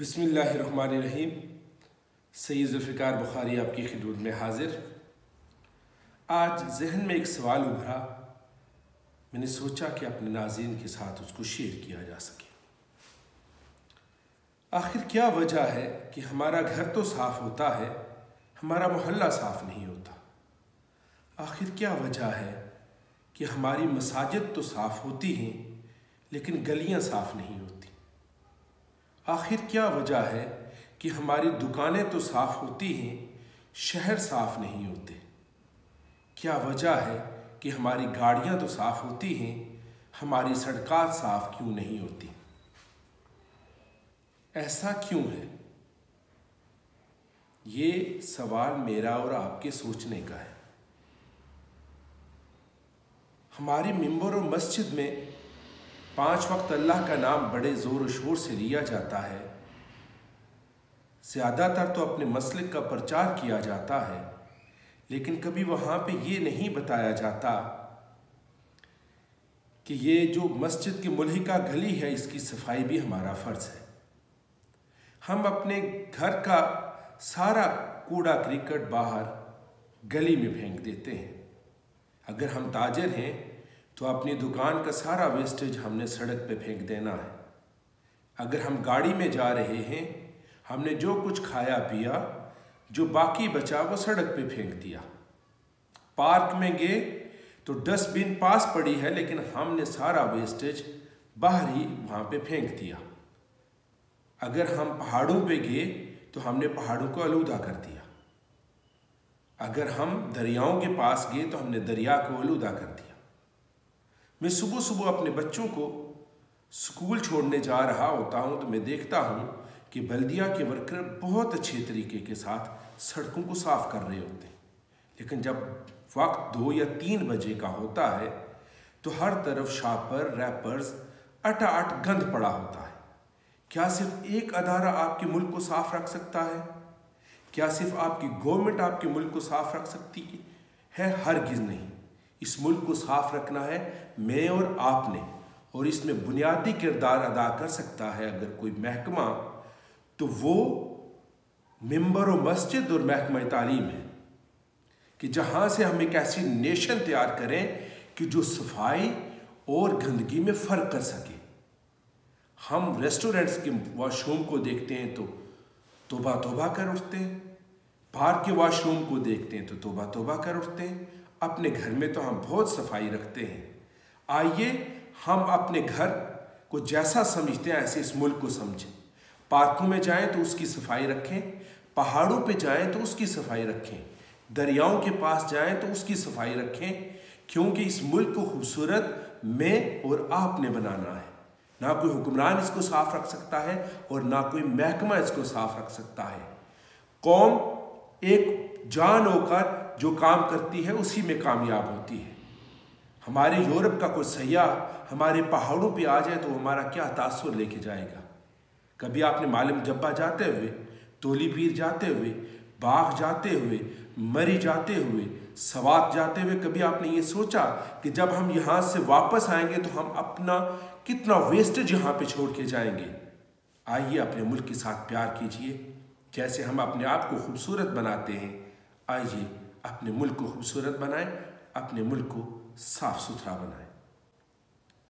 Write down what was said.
बिसमीम सैद जुल्फ़िकार बुखारी आपकी खिदमत में हाजिर। आज जहन में एक सवाल उभरा। मैंने सोचा कि अपने नाजीन के साथ उसको शेयर किया जा सके। आखिर क्या वजह है कि हमारा घर तो साफ़ होता है, हमारा मोहल्ला साफ़ नहीं होता? आखिर क्या वजह है कि हमारी मसाजिद तो साफ़ होती हैं, लेकिन गलियाँ साफ़ नहीं होती? आखिर क्या वजह है कि हमारी दुकानें तो साफ़ होती हैं, शहर साफ़ नहीं होते? क्या वजह है कि हमारी गाड़ियाँ तो साफ़ होती हैं, हमारी सड़कें साफ़ क्यों नहीं होती? ऐसा क्यों है? ये सवाल मेरा और आपके सोचने का है। हमारी मिंबर और मस्जिद में पाँच वक्त अल्लाह का नाम बड़े ज़ोर शोर से लिया जाता है। ज़्यादातर तो अपने मसलिक का प्रचार किया जाता है, लेकिन कभी वहाँ पे ये नहीं बताया जाता कि ये जो मस्जिद की मुलहिका गली है, इसकी सफ़ाई भी हमारा फ़र्ज़ है। हम अपने घर का सारा कूड़ा क्रिकेट बाहर गली में फेंक देते हैं। अगर हम ताजर हैं तो अपनी दुकान का सारा वेस्टेज हमने सड़क पे फेंक देना है। अगर हम गाड़ी में जा रहे हैं, हमने जो कुछ खाया पिया, जो बाकी बचा वो सड़क पे फेंक दिया। पार्क में गए तो डस्टबिन पास पड़ी है, लेकिन हमने सारा वेस्टेज बाहर ही वहाँ पे फेंक दिया। अगर हम पहाड़ों पे गए तो हमने पहाड़ों को आलूदा कर दिया। अगर हम दरियाओं के पास गए तो हमने दरिया को आलूदा कर दिया। मैं सुबह सुबह अपने बच्चों को स्कूल छोड़ने जा रहा होता हूँ तो मैं देखता हूँ कि बल्दिया के वर्कर बहुत अच्छे तरीके के साथ सड़कों को साफ़ कर रहे होते हैं। लेकिन जब वक्त दो या तीन बजे का होता है तो हर तरफ़ शापर रैपर्स अटा अट गंद पड़ा होता है। क्या सिर्फ़ एक अदारा आपके मुल्क को साफ़ रख सकता है? क्या सिर्फ़ आपकी गवर्नमेंट आपके मुल्क को साफ़ रख सकती है? हर गिज नहीं। इस मुल्क को साफ़ रखना है, मैं और आपने, और इसमें बुनियादी किरदार अदा कर सकता है अगर कोई महकमा। तो वो मेंबर व मस्जिद और महकमा तालीम है कि जहाँ से हम एक ऐसी नेशन तैयार करें कि जो सफ़ाई और गंदगी में फ़र्क कर सके। हम रेस्टोरेंट्स के वॉशरूम को देखते हैं तो तोबा तोबा कर उठते हैं। पार्क के वॉशरूम को देखते हैं तो तोबा तोबा कर उठते हैं। अपने घर में तो हम बहुत सफ़ाई रखते हैं। आइए, हम अपने घर को जैसा समझते हैं, ऐसे इस मुल्क को समझें। पार्कों में जाएँ तो उसकी सफ़ाई रखें, पहाड़ों पे जाएँ तो उसकी सफ़ाई रखें, दरियाओं के पास जाएँ तो उसकी सफ़ाई रखें, क्योंकि इस मुल्क को खूबसूरत मैं और आपने बनाना है। ना कोई हुक्मरान इसको साफ़ रख सकता है और ना कोई महकमा इसको साफ़ रख सकता है। कौम एक जान होकर जो काम करती है, उसी में कामयाब होती है। हमारे यूरोप का कोई सयाह हमारे पहाड़ों पे आ जाए तो हमारा क्या तासर लेके जाएगा? कभी आपने मालूम जब्बा जाते हुए तोली पीर जाते हुए, बाघ जाते हुए, मरी जाते हुए, सवात जाते हुए कभी आपने ये सोचा कि जब हम यहाँ से वापस आएँगे तो हम अपना कितना वेस्टेज यहाँ पे छोड़ के जाएँगे? आइए अपने मुल्क के साथ प्यार कीजिए। जैसे हम अपने आप को खूबसूरत बनाते हैं आइए अपने मुल्क को खूबसूरत बनाएँ अपने मुल्क को साफ़ सुथरा बनाएँ।